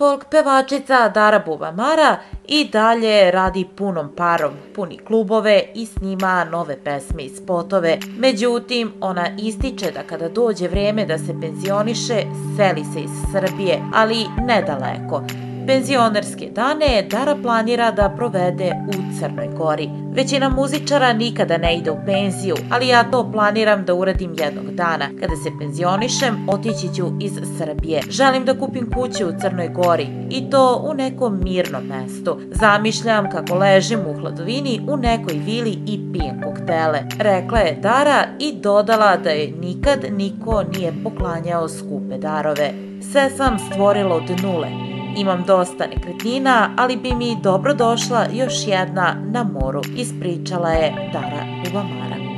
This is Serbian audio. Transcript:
Folk pevačica Dara Bubamara i dalje radi punom parom, puni klubove i snima nove pesme i spotove. Međutim, ona ističe da kada dođe vreme da se penzioniše, seli se iz Srbije, ali nedaleko. Penzionerske dane Dara planira da provede u Crnoj Gori. Većina muzičara nikada ne ide u penziju, ali ja to planiram da uradim jednog dana. Kada se penzionišem, otići ću iz Srbije. Želim da kupim kuću u Crnoj Gori i to u nekom mirnom mestu. Zamišljam kako ležim u hladovini u nekoj vili i pijem koktele. Rekla je Dara i dodala da je nikad niko nije poklanjao skupe darove. Sve sam stvorila od nule Imam dosta nekretnina, ali bi mi dobro došla još jedna na moru, ispričala je Dara Uvamara.